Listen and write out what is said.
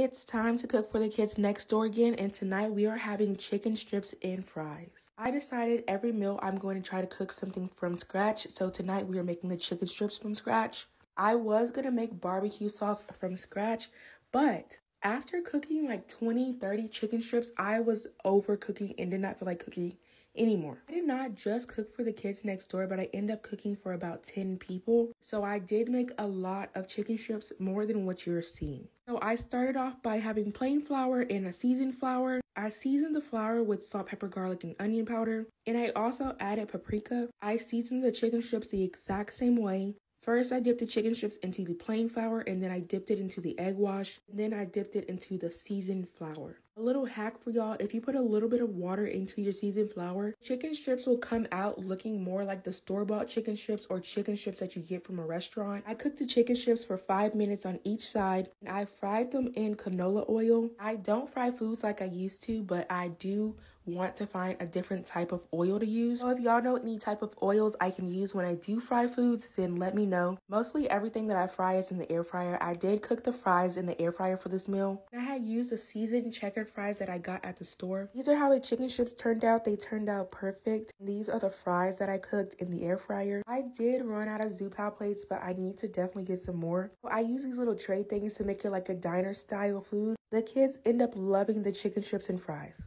It's time to cook for the kids next door again, and tonight we are having chicken strips and fries. I decided every meal I'm going to try to cook something from scratch, so tonight we are making the chicken strips from scratch. I was gonna make barbecue sauce from scratch, but after cooking like 20, 30 chicken strips, I was overcooking and did not feel like cooking anymore. I did not just cook for the kids next door, but I ended up cooking for about 10 people. So I did make a lot of chicken strips, more than what you're seeing. So I started off by having plain flour and a seasoned flour. I seasoned the flour with salt, pepper, garlic, and onion powder. And I also added paprika. I seasoned the chicken strips the exact same way. First, I dipped the chicken strips into the plain flour and then I dipped it into the egg wash. Then I dipped it into the seasoned flour. A little hack for y'all, if you put a little bit of water into your seasoned flour, chicken strips will come out looking more like the store-bought chicken strips or chicken strips that you get from a restaurant. I cooked the chicken strips for five minutes on each side and I fried them in canola oil. I don't fry foods like I used to, but I do want to find a different type of oil to use. So if y'all know any type of oils I can use when I do fry foods, then let me know. Mostly everything that I fry is in the air fryer. I did cook the fries in the air fryer for this meal. I had used a seasoned checkered fries that I got at the store. These are how the chicken strips turned out. They turned out perfect. These are the fries that I cooked in the air fryer. I did run out of Zoo Pal plates, but I need to definitely get some more. I use these little tray things to make it like a diner style food. The kids end up loving the chicken strips and fries.